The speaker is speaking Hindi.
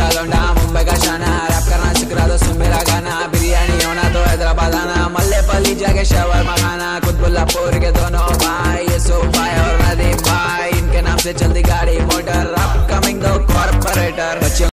का लौंडा मुंबई का शाना रैप करना सीख रहा तो सुन मेरा गाना बिरयानी होना तो हैदराबाद आना मल्ले पली जाके शवरमा खाना कुतबुल्लापुर के दोनों भाई ये सो भाई और नदीम भाई इनके नाम से जल्दी गाड़ी मोटर अपकमिंग दो कॉर्पोरेटर